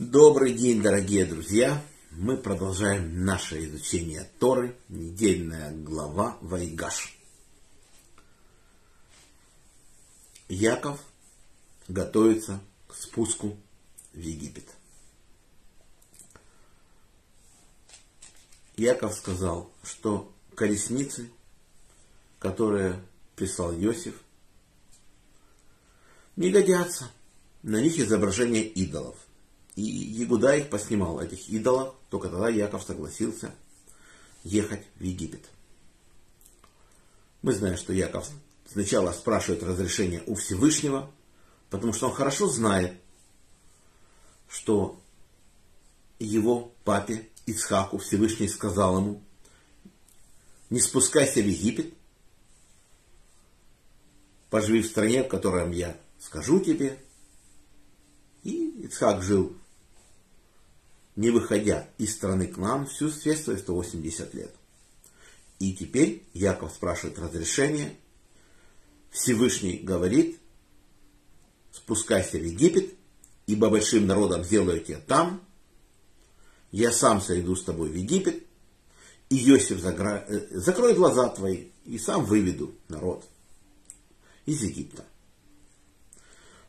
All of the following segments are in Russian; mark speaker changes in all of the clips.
Speaker 1: Добрый день, дорогие друзья! Мы продолжаем наше изучение Торы, недельная глава Вайгаш. Яков готовится к спуску в Египет. Яков сказал, что колесницы, которые прислал Иосиф, не годятся. На них изображение идолов. И Ягуда их поснимал, этих идолов, только тогда Яков согласился ехать в Египет. Мы знаем, что Яков сначала спрашивает разрешение у Всевышнего, потому что он хорошо знает, что его папе Ицхаку Всевышний сказал ему, не спускайся в Египет, поживи в стране, в котором я скажу тебе. И Ицхак жил не выходя из страны к нам всю все свои 180 лет. И теперь Яков спрашивает разрешение. Всевышний говорит, спускайся в Египет, ибо большим народом сделаю тебя там. Я сам сойду с тобой в Египет, и Иосиф загра... Э, закрой глаза твои, и сам выведу народ из Египта.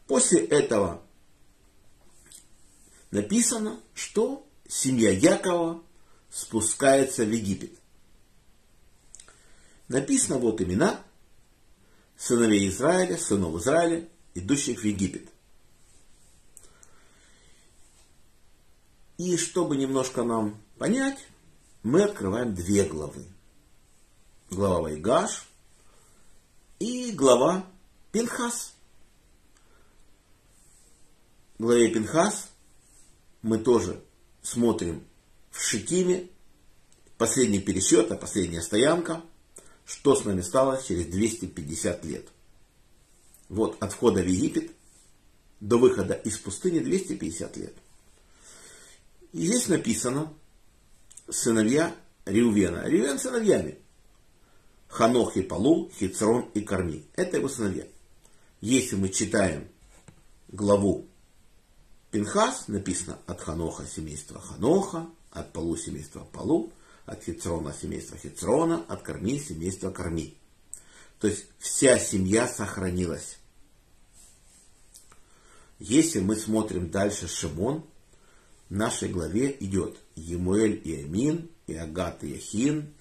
Speaker 1: После этого написано, что семья Якова спускается в Египет. Написано вот имена сыновей Израиля, сынов Израиля, идущих в Египет. И чтобы немножко нам понять, мы открываем две главы. Глава Вайгаш и глава Пинхас. В главе Пинхас мы тоже смотрим в Шикиме, последний пересчет, а последняя стоянка, что с нами стало через 250 лет. Вот от входа в Египет до выхода из пустыни 250 лет. И здесь написано сыновья Риувена. Риувен сыновьями. Ханох и Палу, Хицрон и Карми. Это его сыновья. Если мы читаем главу Пинхас написано от Ханоха семейства Ханоха, от Палу семейства Палу, от Хицрона семейства Хицрона, от Карми семейства Карми. То есть вся семья сохранилась. Если мы смотрим дальше Шимон, в нашей главе идет Емуэль и Амин, и Агат и Яхин,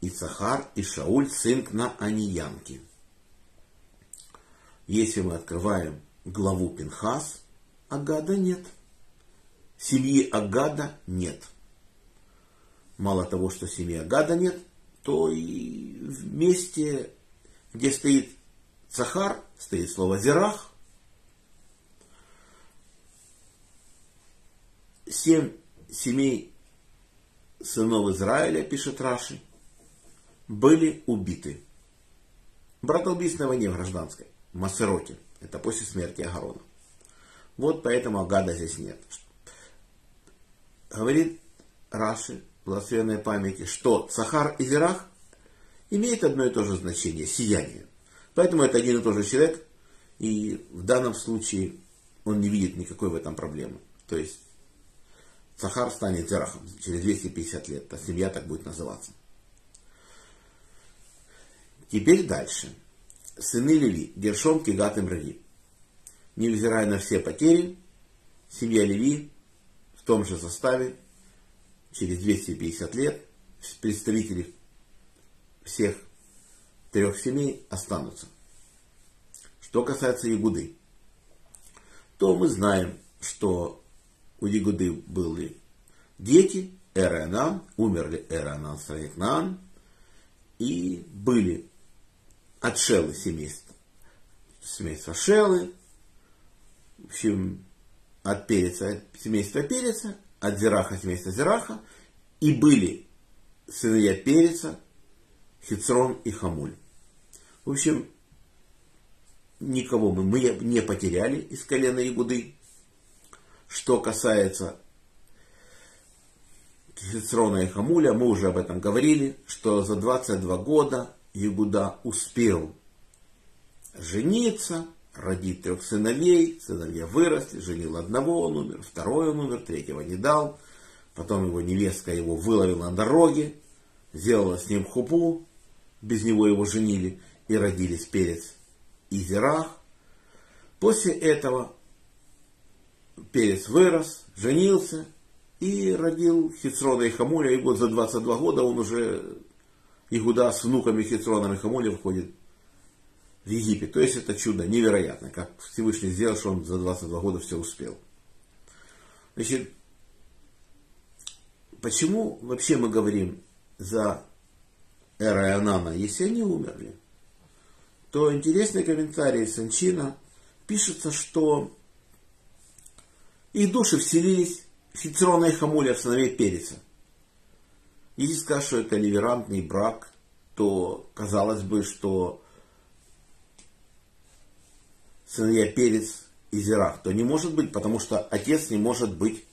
Speaker 1: и Цахар, и Шауль, сын на Аниянки. Если мы открываем главу Пинхас, Агада нет. Семьи Агада нет. Мало того, что семьи Агада нет, то и в месте, где стоит Цахар, стоит слово Зерах. Семь семей сынов Израиля, пишет Раши, были убиты. Братоубийство на войне гражданской, в Масероте. Это после смерти Агарона. Вот поэтому Агада здесь нет. Говорит Раши, благословенной памяти, что Сахар и Зирах имеют одно и то же значение, сияние. Поэтому это один и тот же человек, и в данном случае он не видит никакой в этом проблемы. То есть Сахар станет Зирахом через 250 лет, а семья так будет называться. Теперь дальше. Сыны Леви, Гершом, Кигат и Мраги невзирая на все потери, семья Леви в том же составе через 250 лет представители всех трех семей останутся. Что касается Ягуды, то мы знаем, что у Ягуды были дети, Эранан, умерли стране Кнаан, и были от Шелы семейства, семейства Шелы, в общем, от переца, семейства переца, от зираха семейства зираха, и были сыновья переца, Хицрон и Хамуль. В общем, никого мы, мы не потеряли из колена Ягуды. Что касается Хицрона и Хамуля, мы уже об этом говорили, что за 22 года Ягуда успел жениться, родить трех сыновей, сыновья выросли, женил одного, он умер, второй он умер, третьего не дал. Потом его невестка его выловила на дороге, сделала с ним хупу, без него его женили, и родились Перец и Зерах. После этого Перец вырос, женился и родил Хицрона и Хамуля, и вот за 22 года он уже, Игуда с внуками Хицрона и Хамуля входит в Египет. То есть это чудо невероятно, как Всевышний сделал, что он за 22 года все успел. Значит, почему вообще мы говорим за Эра и Анана, если они умерли? То интересный комментарий Санчина пишется, что их души вселились в Хицрона и Хамуля, в сыновей Переца. Если сказать, что это ливерантный брак, то казалось бы, что сыновья Перец и Зерах, то не может быть, потому что отец не может быть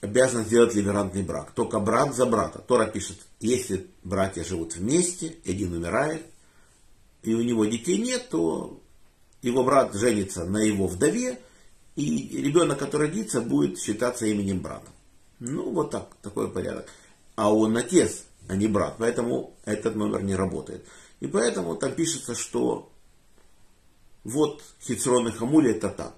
Speaker 1: обязан сделать ливерантный брак. Только брат за брата. Тора пишет, если братья живут вместе, один умирает, и у него детей нет, то его брат женится на его вдове, и ребенок, который родится, будет считаться именем брата. Ну, вот так, такой порядок. А он отец, а не брат, поэтому этот номер не работает. И поэтому там пишется, что вот Хицрон и Хамули это так.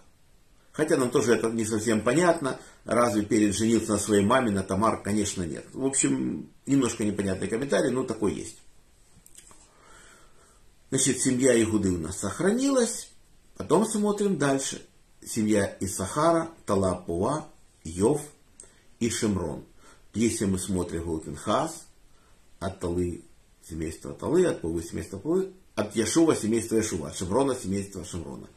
Speaker 1: Хотя нам тоже это не совсем понятно. Разве перед женился на своей маме, на Тамар? Конечно, нет. В общем, немножко непонятный комментарий, но такой есть. Значит, семья Игуды у нас сохранилась. Потом смотрим дальше. Семья Исахара, Талапуа, Йов и Шемрон. Если мы смотрим Гулкинхас, от Талы семейства Талы, от Пувы семейства Пувы, от Яшува семейства Яшува, от Шеврона семейства Шеврона.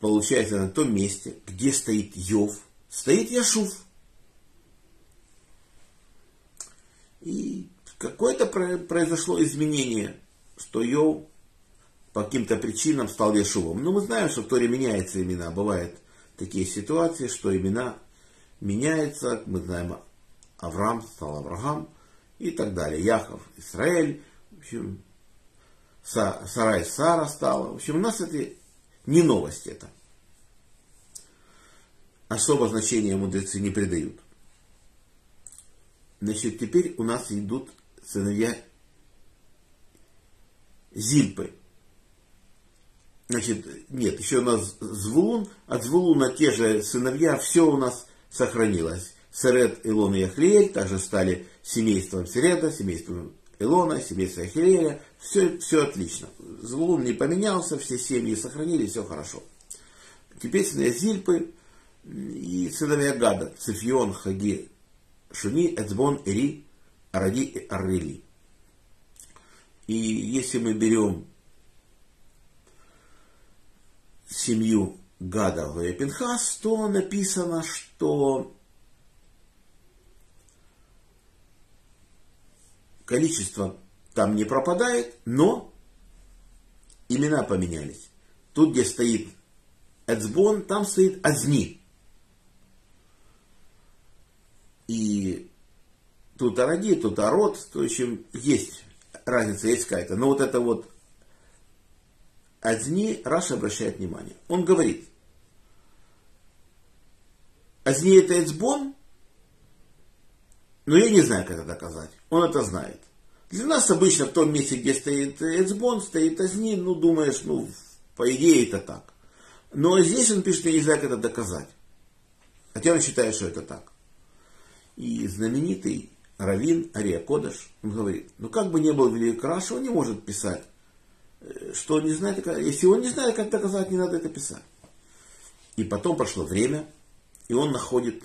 Speaker 1: Получается, на том месте, где стоит Йов, стоит Яшув. И какое-то произошло изменение, что Йов по каким-то причинам стал Яшувом. Но мы знаем, что в Торе меняются имена. Бывают такие ситуации, что имена меняются. Мы знаем, Авраам стал Авраам и так далее. Яхов, Израиль. В общем, Сарай Сара стала. В общем, у нас это не новость это. Особо значения мудрецы не придают. Значит, теперь у нас идут сыновья Зильпы. Значит, нет, еще у нас Звулун, от Звулуна те же сыновья, все у нас сохранилось. Серед, Илон и Ахлиэль также стали семейством Середа, семейством Илона, семейство Ахилеля, все, все отлично. Звулун не поменялся, все семьи сохранились, все хорошо. Теперь сыновья Зильпы и сыновья Гада, Цифион, Хаги, Шуни, Эцбон, Ири, Аради и Аррели. И если мы берем семью Гада в Пинхас, то написано, что количество там не пропадает, но имена поменялись. Тут, где стоит Эцбон, там стоит Азни. И тут Аради, тут Арод, то, в общем, есть разница, есть какая-то. Но вот это вот Азни Раша обращает внимание. Он говорит, Азни это Эцбон, но я не знаю, как это доказать. Он это знает. Для нас обычно в том месте, где стоит Эцбон, стоит Азни, ну, думаешь, ну, по идее это так. Но здесь он пишет, я не знаю, как это доказать. Хотя он считает, что это так. И знаменитый Равин Ария Кодыш, он говорит, ну как бы не был велик Раша, он не может писать, э, что он не знает, если он не знает, как доказать, не надо это писать. И потом прошло время, и он находит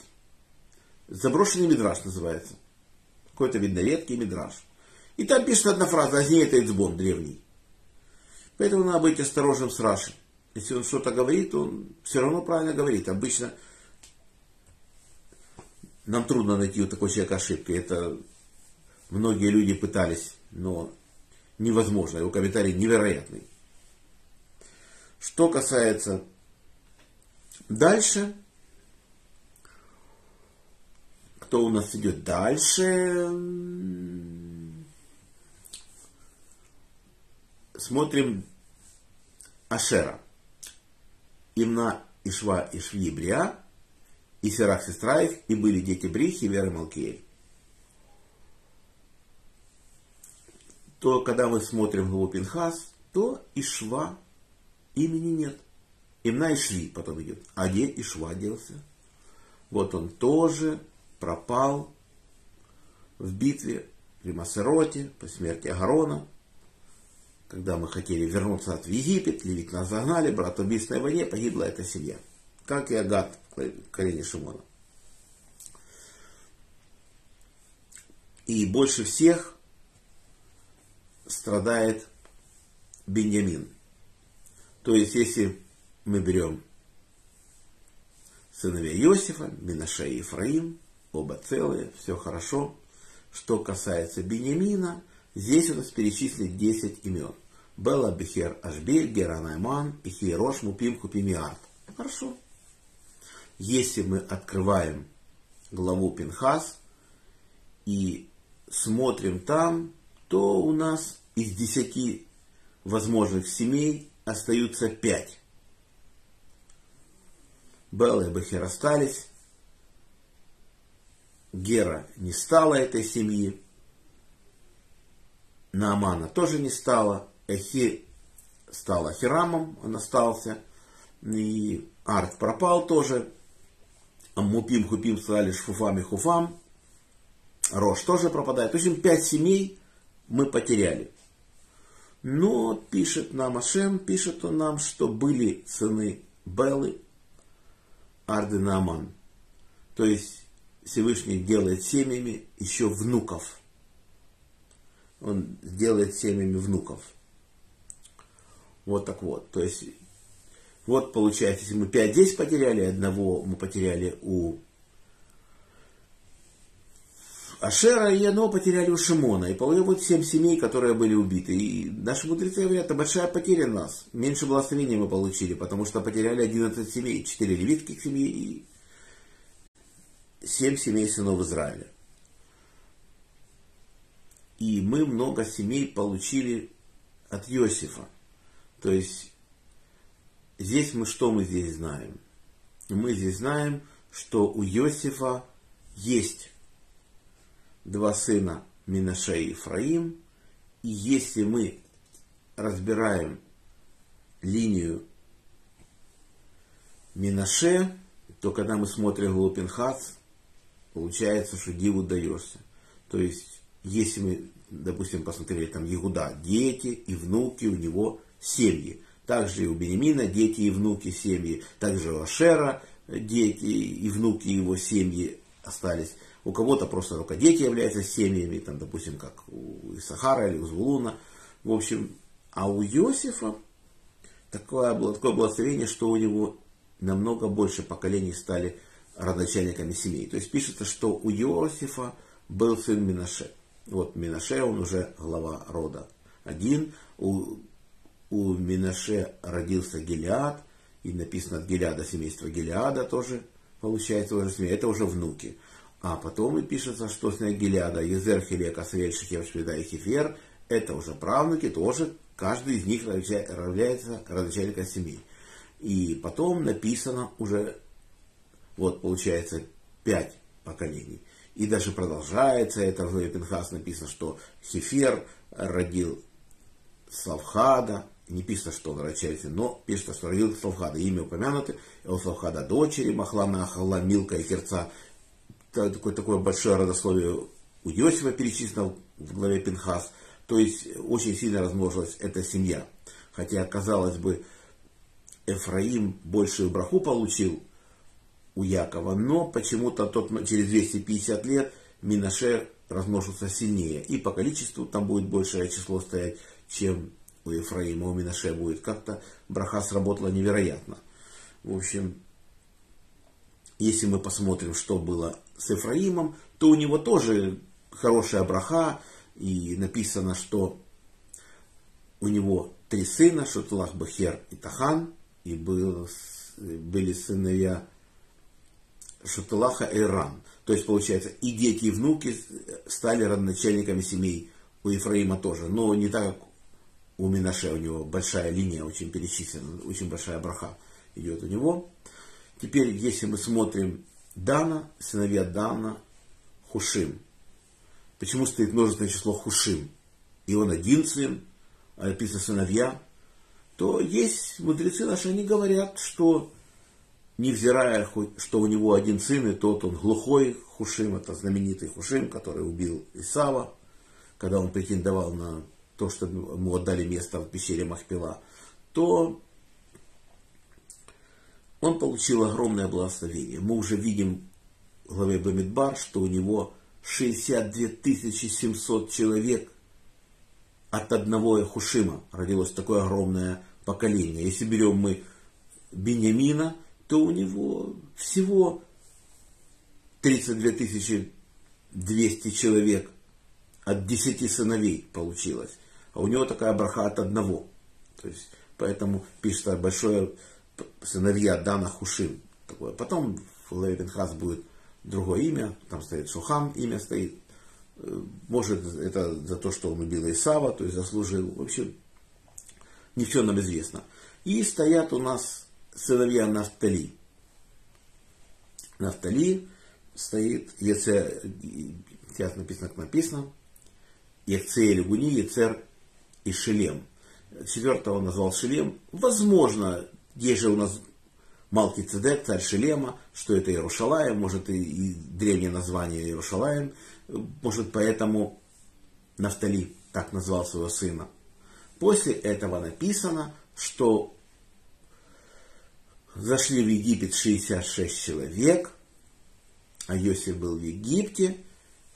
Speaker 1: Заброшенный мидраж называется. Какой-то, видно, редкий мидраж. И там пишет одна фраза, Азни это Эцбон древний. Поэтому надо быть осторожным с Рашей. Если он что-то говорит, он все равно правильно говорит. Обычно нам трудно найти вот такой человек ошибки. Это многие люди пытались, но невозможно. Его комментарий невероятный. Что касается дальше, Что у нас идет дальше? Смотрим Ашера. Имна Ишва Ишви Бриа, и Серах сестра их, и были дети Брихи, Веры Малкиэль. То, когда мы смотрим главу Пинхас, то Ишва имени нет. Имна Ишви потом идет. А где Ишва делся? Вот он тоже пропал в битве при Масероте, по смерти Агарона, когда мы хотели вернуться от Египет, Левит нас загнали, брат убийственной войне, погибла эта семья. Как и Агат в колене Шимона. И больше всех страдает Беньямин. То есть, если мы берем сыновья Иосифа, Минаше и Ефраим, оба целые, все хорошо. Что касается Бенемина, здесь у нас перечислили 10 имен. Бела Бехер Ашбель, Геранайман, Ихиерош, Мупим, Купимиарт. Хорошо. Если мы открываем главу Пинхас и смотрим там, то у нас из десяти возможных семей остаются пять. Белла и Бахир остались. Гера не стала этой семьи. Наамана тоже не стала. Эхи стала Хирамом, он остался. И Арт пропал тоже. Мупим, Хупим стали Шфуфам и Хуфам. Рош тоже пропадает. В общем, пять семей мы потеряли. Но пишет нам Ашем, пишет он нам, что были сыны Белы, Арды Нааман. То есть Всевышний делает семьями еще внуков. Он делает семьями внуков. Вот так вот. То есть, вот получается, если мы 5 здесь потеряли, одного мы потеряли у Ашера и одного потеряли у Шимона. И вот семь семей, которые были убиты. И наши мудрецы говорят, это большая потеря нас. Меньше благословения мы получили, потому что потеряли 11 семей. 4 левитских семьи и 7 семей сынов Израиля. И мы много семей получили от Иосифа. То есть, здесь мы что мы здесь знаем? Мы здесь знаем, что у Иосифа есть два сына Минаше и Ефраим. И если мы разбираем линию Минаше, то когда мы смотрим Глупинхац, получается, что Диву даешься. То есть, если мы, допустим, посмотрели там Егуда, дети и внуки у него семьи. Также и у Бенемина дети и внуки семьи. Также у Ашера дети и внуки его семьи остались. У кого-то просто только дети являются семьями, там, допустим, как у Исахара или у Звулуна. В общем, а у Иосифа такое, было, такое благословение, что у него намного больше поколений стали родоначальниками семей. То есть пишется, что у Иосифа был сын Минаше. Вот Минаше, он уже глава рода один. У, у Минаше родился Гелиад, и написано от Гелиада семейство Гелиада тоже получается уже семья. Это уже внуки. А потом и пишется, что с Гелиада, Езер, Хилека, Свель, Шехев, Шведа и Хефер, это уже правнуки, тоже каждый из них является родоначальником семьи. И потом написано уже, вот получается, пять поколений. И даже продолжается это в Пинхас написано, что Хефер родил Савхада, не пишется, что он родился, но пишется, что родил Савхада. Имя упомянуто, у Савхада дочери Махлана, Ахалла, Милка и Керца такое, такое большое родословие у Иосифа перечислено в главе Пинхас. То есть очень сильно размножилась эта семья. Хотя, казалось бы, Эфраим большую браху получил у Якова, но почему-то тот через 250 лет Минаше размножился сильнее. И по количеству там будет большее число стоять, чем у Ефраима, у Минаше будет. Как-то браха сработала невероятно. В общем, если мы посмотрим, что было с Ефраимом, то у него тоже хорошая браха, и написано, что у него три сына, Шутулах, Бахер и Тахан, и был, были сыновья Шутулаха и Иран. То есть, получается, и дети, и внуки стали родоначальниками семей. У Ефраима тоже. Но не так, как у Минаше у него большая линия очень перечислена, очень большая браха идет у него. Теперь, если мы смотрим Дана, сыновья Дана, Хушим. Почему стоит множественное число Хушим? И он один сын, а написано сыновья. То есть мудрецы наши, они говорят, что невзирая, что у него один сын, и тот он глухой Хушим, это знаменитый Хушим, который убил Исава, когда он претендовал на то, что ему отдали место в пещере Махпила, то он получил огромное благословение. Мы уже видим в главе Бамидбар, что у него 62 700 человек от одного Яхушима родилось такое огромное поколение. Если берем мы Бениамина, то у него всего 32 200 человек от 10 сыновей получилось. А у него такая браха от одного. То есть, поэтому пишется большое сыновья Дана Хушим. Такое. Потом в Пинхас будет другое имя, там стоит Шухам, имя стоит. Э, может, это за то, что он убил Исава, то есть заслужил. В общем, не все нам известно. И стоят у нас сыновья Нафтали. Нафтали стоит, если сейчас написано, как написано, Ехцеэль Гуни, Ецер и Шелем. Четвертого назвал Шелем. Возможно, есть же у нас Малки Цедек, царь Шелема, что это Иерушалаем, может и, и древнее название Иерушалаем, может поэтому Нафтали так назвал своего сына. После этого написано, что зашли в Египет 66 человек, а Йосиф был в Египте,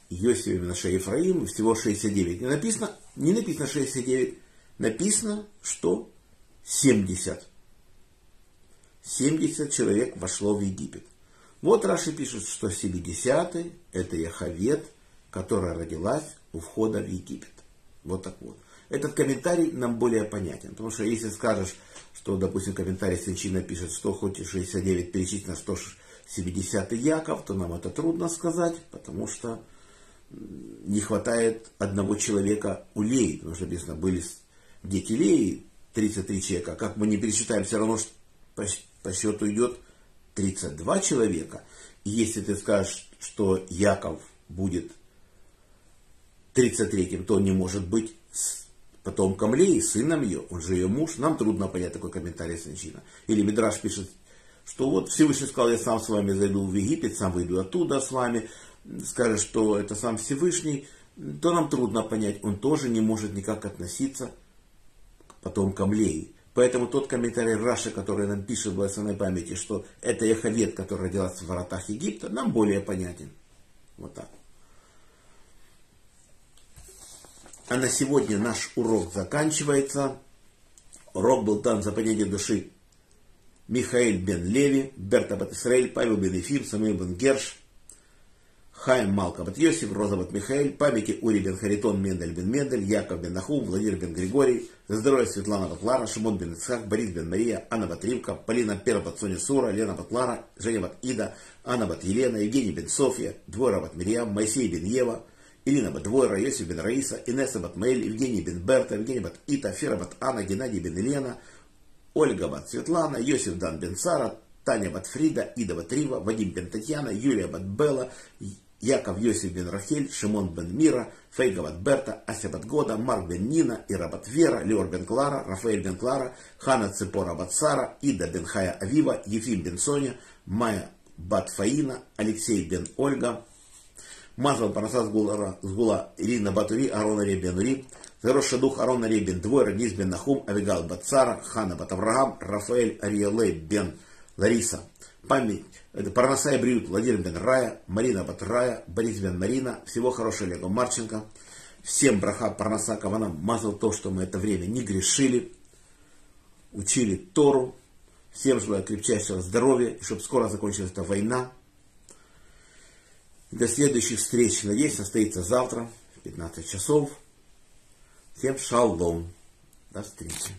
Speaker 1: Йосиф именно Ефраим, всего 69. Не написано, не написано 69, написано, что 70. 70 человек вошло в Египет. Вот Раши пишет, что 70-й это Яховет, которая родилась у входа в Египет. Вот так вот. Этот комментарий нам более понятен. Потому что если скажешь, что, допустим, комментарий Сенчина пишет, что хоть и 69 перечислено, 170 Яков, то нам это трудно сказать, потому что не хватает одного человека у Леи. Потому что написано, были дети Леи, 33 человека. Как мы не пересчитаем, все равно по счету идет 32 человека. И если ты скажешь, что Яков будет 33-м, то он не может быть потомком Леи, сыном ее, он же ее муж. Нам трудно понять такой комментарий Санчина. Или Мидраш пишет, что вот Всевышний сказал, я сам с вами зайду в Египет, сам выйду оттуда с вами, скажет, что это сам Всевышний, то нам трудно понять, он тоже не может никак относиться к потомкам Леи. Поэтому тот комментарий Раши, который нам пишет в благословенной памяти, что это Яховет, который родился в воротах Египта, нам более понятен. Вот так. А на сегодня наш урок заканчивается. Урок был дан за понятие души Михаил бен Леви, Берта бат Исраиль, Павел бен Ефим, Самуил бен Герш, Хайм Малка бат Йосиф, Роза бат Михаил, памяти Ури бен Харитон, Мендель бен Мендель, Яков бен Нахум, Владимир бен Григорий, здоровье Светлана бат Лара, Шимон бен Ицхак, Борис бен Мария, Анна бат Ривка, Полина Пера бат Соня Сура, Лена бат Лара, Женя бат Ида, Анна бат Елена, Евгений бен Софья, Двора бат Мирьям, Моисей бен Ева, Ирина бат Двойра, Йосиф бен Раиса, Инесса бат Мэйль, Евгений бен Берта, Евгений бат Ита, Фера бат Анна, Геннадий бен Елена, Ольга бат Светлана, Йосиф дан бен Сара, Таня бат Фрида, Ида бат Рива, Вадим бен Татьяна, Юлия бат Яков Йосиф бен Рахель, Шимон бен Мира, Фейга бат Берта, Ася бат Года, Марк бен Нина, Ира бат Вера, Леор бен Клара, Рафаэль бен Клара, Хана Цепора бат Сара, Ида бен Хая Авива, Ефим бен Соня, Майя бат Фаина, Алексей бен Ольга, Мазал Параса Сгула, Ирина Батури, Арона Ребен Ури, Хороший дух Арона Ребен, Двойра, Низ бен Нахум, Авигал бат Сара, Хана бат Авраам, Рафаэль Ариелей бен Лариса. Память это Парнасай Бриют, Владимир Рая, Марина Батрая, Борис Бен Марина. Всего хорошего Олегу Марченко. Всем браха Парнаса Кавана мазал то, что мы это время не грешили, учили Тору. Всем желаю крепчайшего здоровья, и чтобы скоро закончилась эта война. До следующих встреч, надеюсь, состоится завтра в 15 часов. Всем шалом. До встречи.